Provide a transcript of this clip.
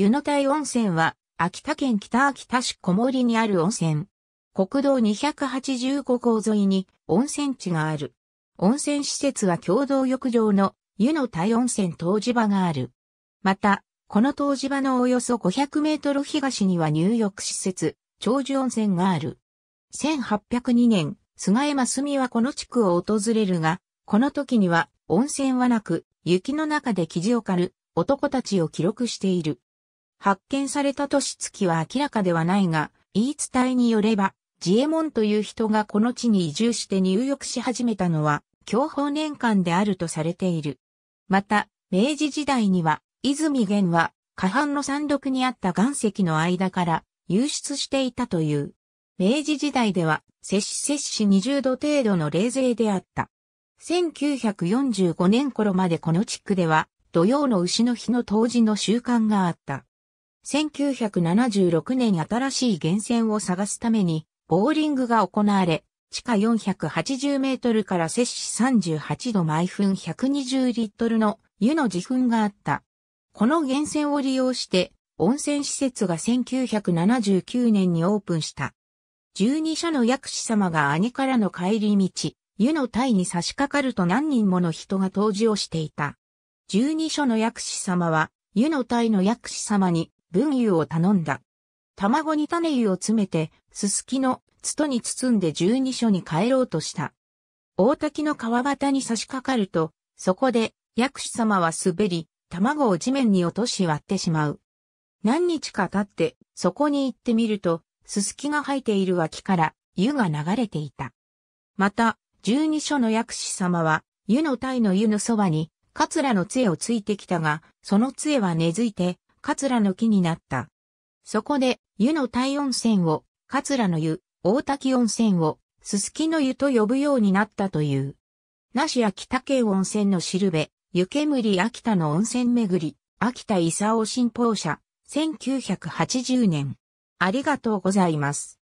湯の台温泉は、秋田県北秋田市小森にある温泉。国道285号沿いに温泉地がある。温泉施設は共同浴場の湯の台温泉湯治場がある。また、この湯治場のおよそ500メートル東には入浴施設、長寿温泉がある。1802年、菅山澄はこの地区を訪れるが、この時には温泉はなく、雪の中で生地を狩る男たちを記録している。発見された年月は明らかではないが、言い伝えによれば、ジエモンという人がこの地に移住して入浴し始めたのは、享保年間であるとされている。また、明治時代には、泉源は、下半の山麓にあった岩石の間から湧出していたという。明治時代では、摂氏摂氏20度程度の冷静であった。1945年頃までこの地区では、土曜の牛の日の当時の習慣があった。1976年新しい源泉を探すために、ボーリングが行われ、地下480メートルから摂氏38度毎分120リットルの湯の自噴があった。この源泉を利用して、温泉施設が1979年にオープンした。12社の薬師様が兄からの帰り道、湯の体に差し掛かると何人もの人が登場していた。12所の薬師様は、湯の体の薬師様に分湯を頼んだ。卵に種湯を詰めて、すすきの筒に包んで十二所に帰ろうとした。大滝の川端に差し掛かると、そこで薬師様は滑り、卵を地面に落とし割ってしまう。何日か経って、そこに行ってみると、すすきが生えている脇から湯が流れていた。また、十二所の薬師様は、湯の体の湯のそばに、桂の杖をついてきたが、その杖は根付いて、桂の木になった。そこで、湯の体温泉を、桂の湯、大滝温泉を、すすきの湯と呼ぶようになったという。那市秋田県温泉のしるべ、湯煙秋田の温泉巡り、秋田勲新報社、1980年。ありがとうございます。